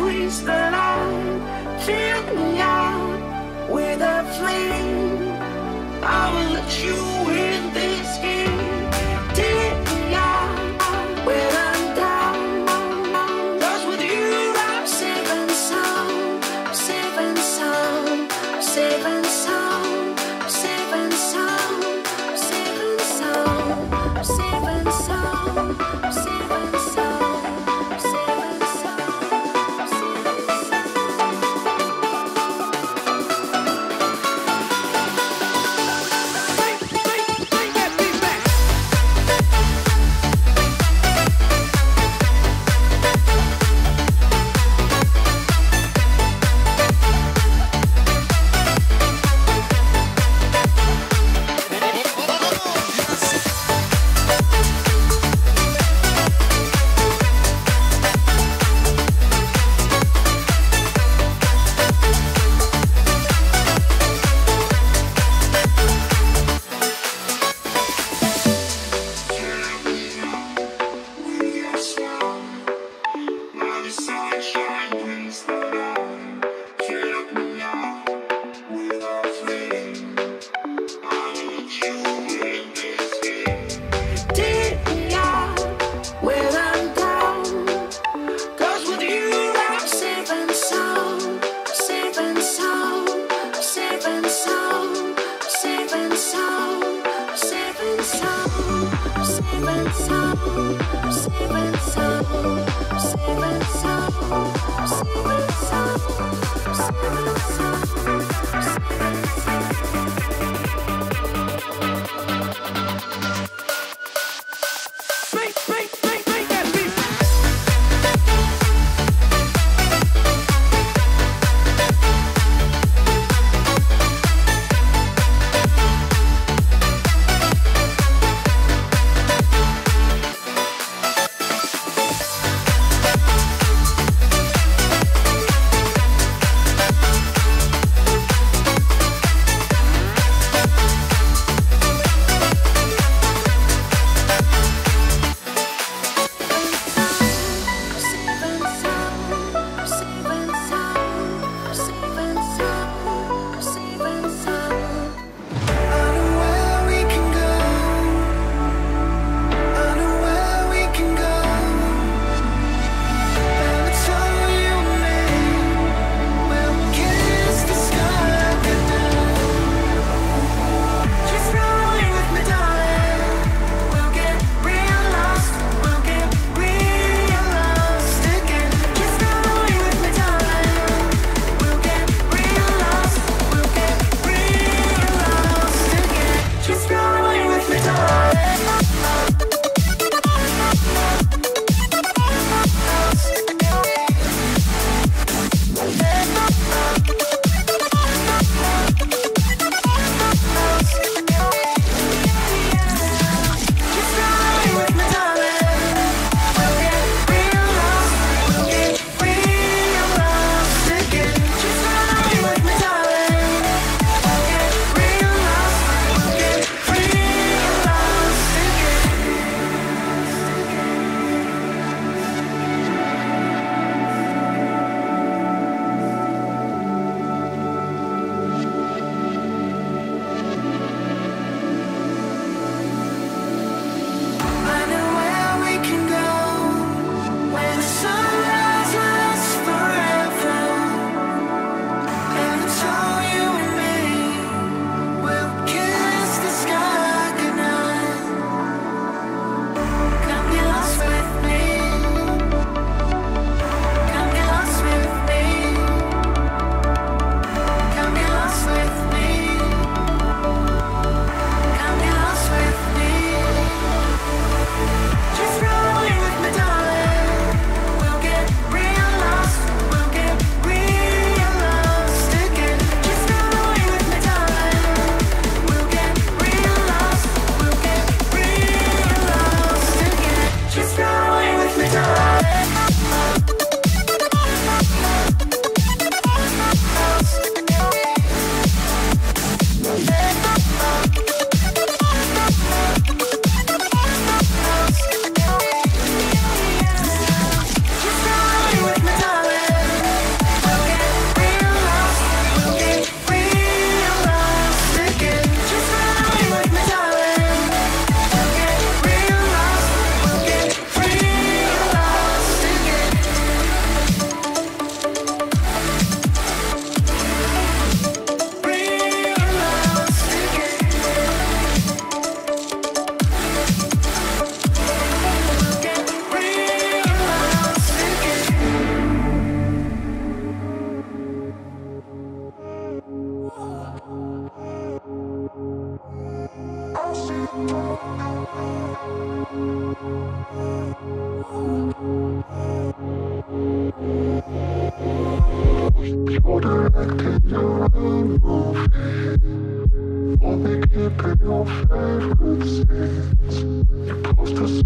wish that I can Seven.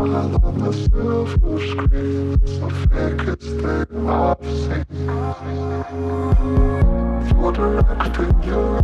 You're directing your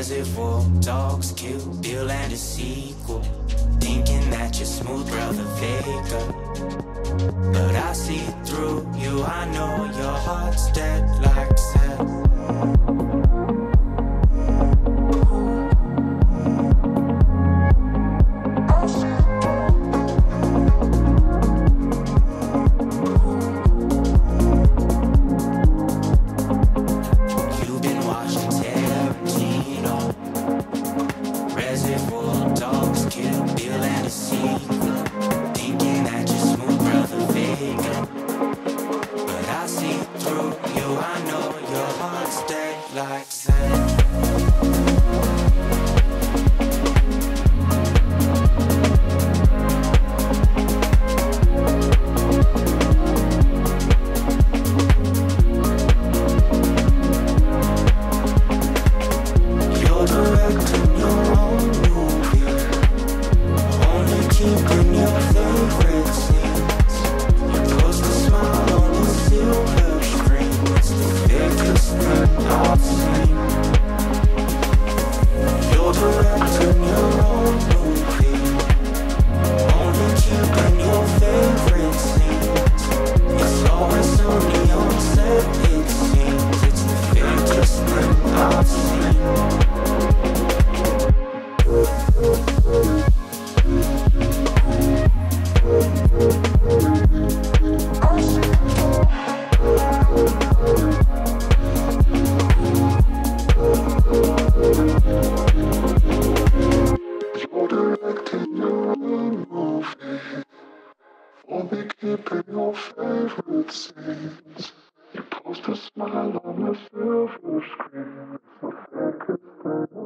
as if dogs kill Bill and a sequel Thinking that you're smooth brother Vega But I see through you, I know your heart's dead like sand. like Zen. your favorite scenes. You post a smile on my silver screen so I could.